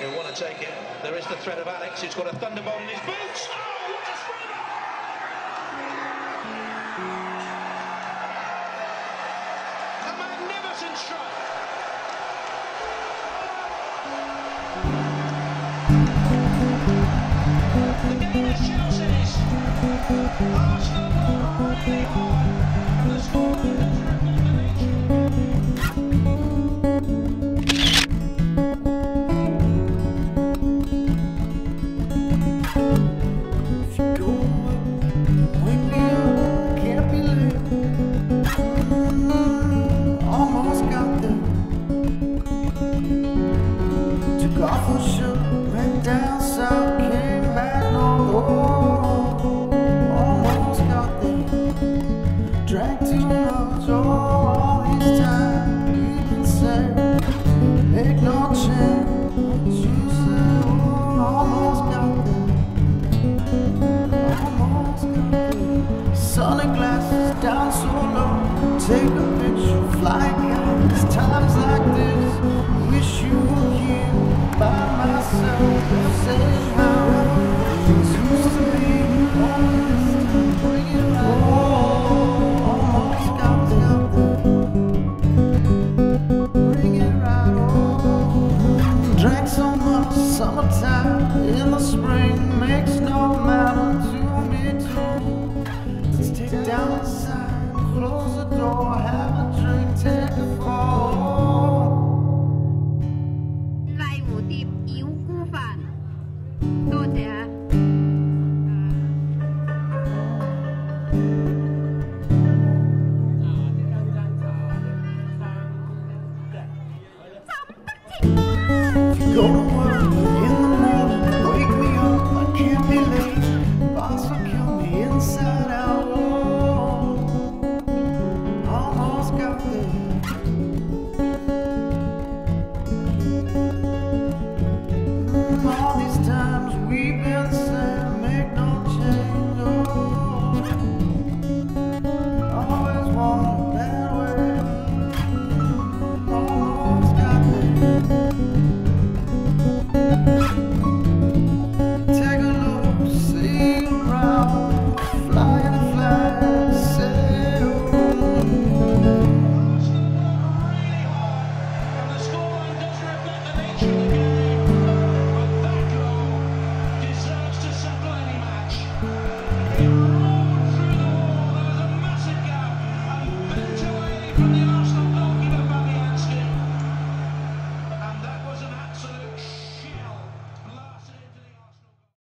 He'll want to take it. There is the threat of Alex, who's got a thunderbolt in his boots. Oh, what a sprinter! A magnificent strike. The game is Chelsea's. Arsenal Took off a shoe, went down south, summertime in the spring makes no matter to me too. Let's take down the sign, close the door, have a drink, take a fall. 拉蝴蝶妖菇饭，多谢啊！Go to work. inside